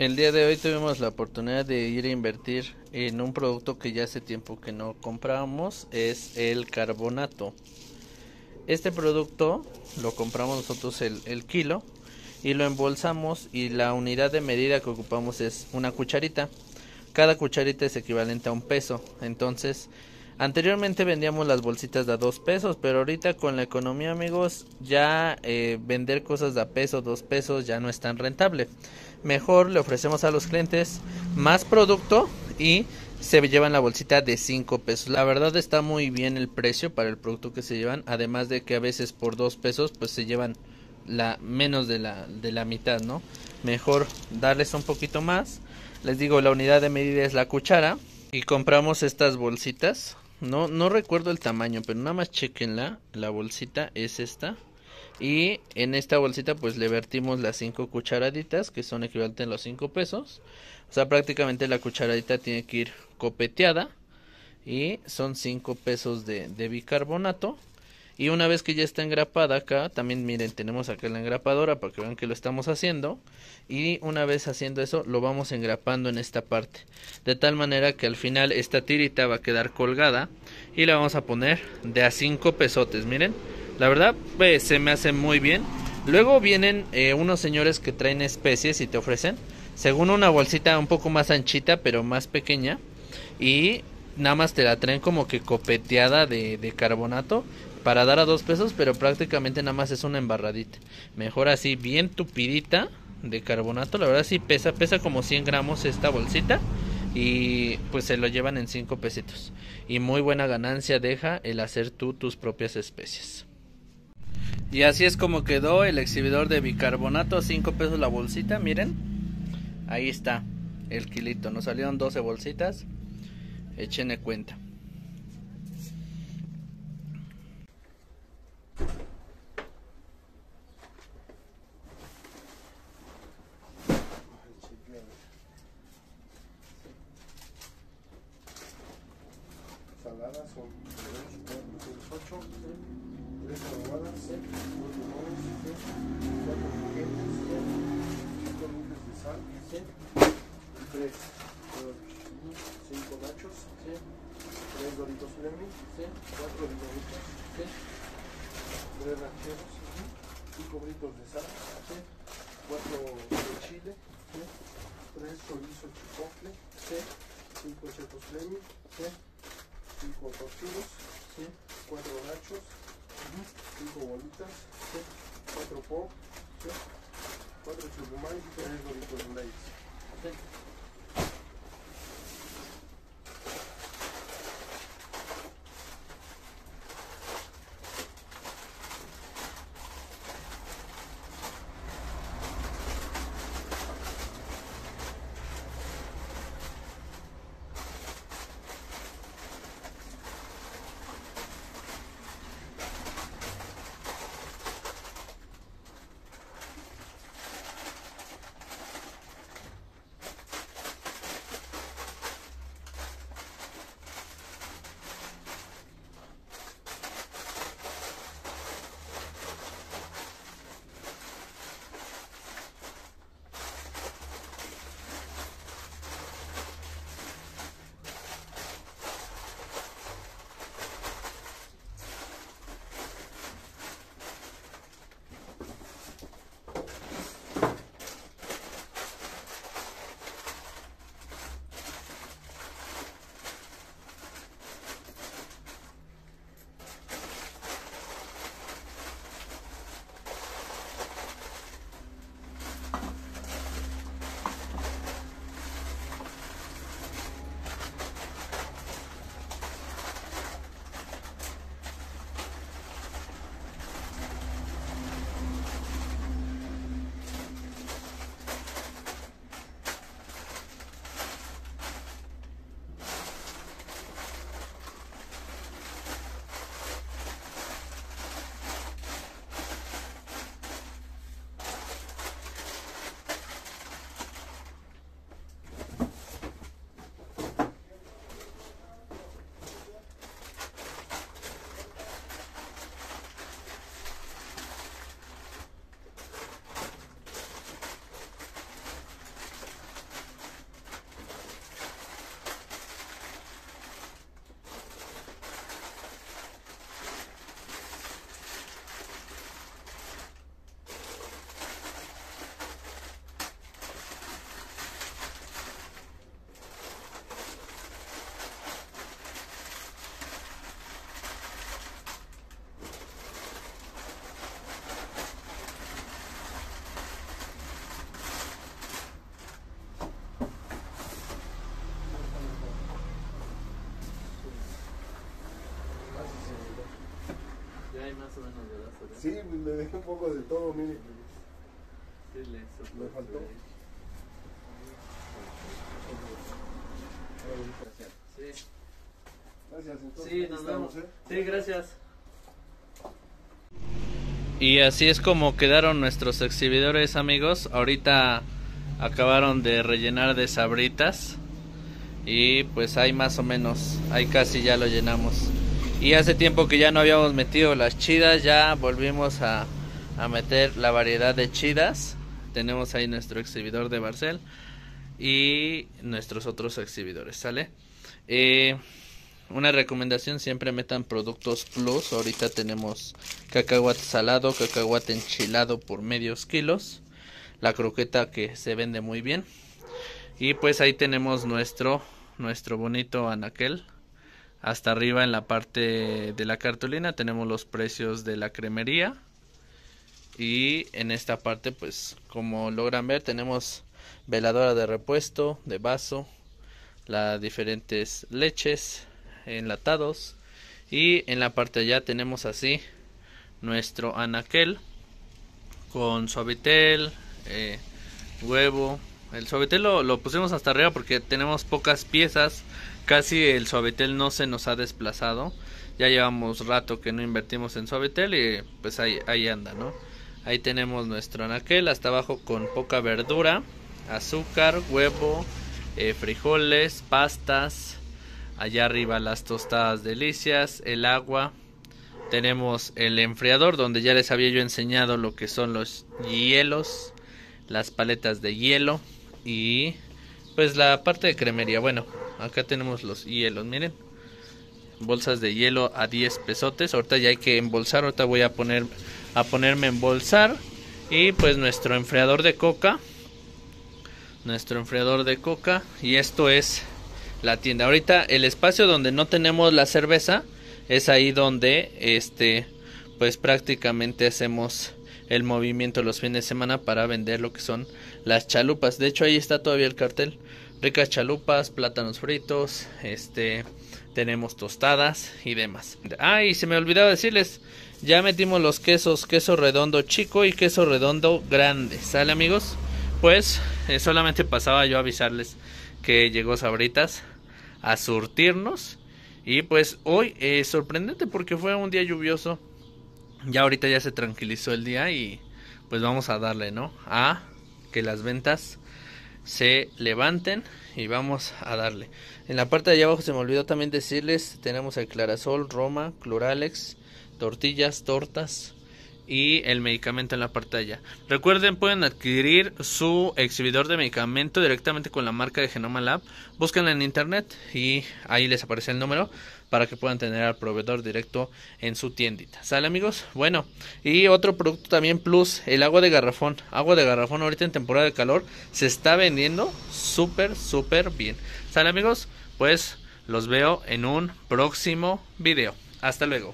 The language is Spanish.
El día de hoy tuvimos la oportunidad de ir a invertir en un producto que ya hace tiempo que no comprábamos, es el carbonato. Este producto lo compramos nosotros el, el, kilo y lo embolsamos y la unidad de medida que ocupamos es una cucharita. Cada cucharita es equivalente a un peso. Entonces, anteriormente vendíamos las bolsitas de a dos pesos, pero ahorita con la economía amigos ya eh, vender cosas de a peso, dos pesos ya no es tan rentable mejor le ofrecemos a los clientes más producto y se llevan la bolsita de 5 pesos. La verdad está muy bien el precio para el producto que se llevan, además de que a veces por 2 pesos pues se llevan la menos de la de la mitad, ¿no? Mejor darles un poquito más. Les digo, la unidad de medida es la cuchara y compramos estas bolsitas. No no recuerdo el tamaño, pero nada más chequenla. La bolsita es esta y en esta bolsita pues le vertimos las 5 cucharaditas que son equivalentes a los 5 pesos. O sea, prácticamente la cucharadita tiene que ir copeteada y son 5 pesos de, de, bicarbonato. Y una vez que ya está engrapada acá, también miren, tenemos acá la engrapadora para que vean que lo estamos haciendo. Y una vez haciendo eso, lo vamos engrapando en esta parte. De tal manera que al final esta tirita va a quedar colgada y la vamos a poner de a 5 pesotes, miren. La verdad, pues se me hace muy bien. Luego vienen eh, unos señores que traen especies y te ofrecen, según una bolsita un poco más anchita, pero más pequeña. Y nada más te la traen como que copeteada de, de carbonato para dar a dos pesos, pero prácticamente nada más es una embarradita. Mejor así, bien tupidita de carbonato. La verdad sí pesa, pesa como 100 gramos esta bolsita. Y pues se lo llevan en 5 pesitos. Y muy buena ganancia deja el hacer tú tus propias especies. Y así es como quedó el exhibidor de bicarbonato a 5 pesos la bolsita, miren. Ahí está el kilito, nos salieron 12 bolsitas. Échenle cuenta. Saladas son 8 tres aguadas, dos limones, cuatro piquetes, cinco libres de sal, tres, cinco nachos, tres doritos Fleming, cuatro limonitos, tres rancheros, cinco britos de sal, cuatro de chile, tres chorizo chipotle, cinco chetos Fleming, cinco tortillos, cuatro nachos, 5 bolitas, 4 pop, 4 churrumais y 3 doritos lays. Sí, le dejé un poco de todo, mire. Me faltó. Sí, Gracias, entonces. sí, nos vemos. ¿eh? Sí, gracias. Y así es como quedaron nuestros exhibidores, amigos. Ahorita acabaron de rellenar de sabritas. Y pues ahí más o menos, ahí casi ya lo llenamos. Y hace tiempo que ya no habíamos metido las chidas, ya volvimos a, a meter la variedad de chidas. Tenemos ahí nuestro exhibidor de Barcel y nuestros otros exhibidores, ¿sale? Eh, una recomendación, siempre metan productos plus. Ahorita tenemos cacahuate salado, cacahuate enchilado por medios kilos. La croqueta que se vende muy bien. Y pues ahí tenemos nuestro, nuestro bonito anaquel. Hasta arriba en la parte de la cartulina tenemos los precios de la cremería. Y en esta parte pues como logran ver tenemos veladora de repuesto, de vaso, las diferentes leches, enlatados. Y en la parte de allá tenemos así nuestro anaquel con suavitel eh, huevo. El suavitel lo, lo pusimos hasta arriba porque tenemos pocas piezas casi el suavitel no se nos ha desplazado. Ya llevamos rato que no invertimos en suavitel y pues ahí, ahí anda no ahí tenemos nuestro anaquel hasta abajo con poca verdura azúcar huevo eh, frijoles pastas allá arriba las tostadas delicias, el agua, tenemos el enfriador donde ya les había yo enseñado lo que son los hielos, las paletas de hielo y pues la parte de cremería. Bueno, acá tenemos los hielos, miren. Bolsas de hielo a 10 pesotes. Ahorita ya hay que embolsar, ahorita voy a poner a ponerme a embolsar y pues nuestro enfriador de coca. Nuestro enfriador de coca y esto es la tienda. Ahorita el espacio donde no tenemos la cerveza es ahí donde este pues prácticamente hacemos el movimiento los fines de semana para vender lo que son las chalupas. De hecho ahí está todavía el cartel. Ricas chalupas, plátanos fritos, este tenemos tostadas y demás. Ah, y se me olvidaba decirles, ya metimos los quesos, queso redondo chico y queso redondo grande. ¿Sale amigos? Pues eh, solamente pasaba yo a avisarles que llegó Sabritas a surtirnos. Y pues hoy es sorprendente porque fue un día lluvioso. Ya ahorita ya se tranquilizó el día y pues vamos a darle, ¿no? A que las ventas se levanten y vamos a darle. En la parte de allá abajo se me olvidó también decirles, tenemos el Clarasol, Roma, Cloralex, tortillas, tortas y el medicamento en la allá. Recuerden, pueden adquirir su exhibidor de medicamento directamente con la marca de Genoma Lab. Búsquenla en internet y ahí les aparece el número para que puedan tener al proveedor directo en su tiendita. ¿Sale amigos? Bueno, y otro producto también plus, el agua de garrafón. Agua de garrafón ahorita en temporada de calor se está vendiendo súper, súper bien. ¿Sale amigos? Pues los veo en un próximo video. Hasta luego.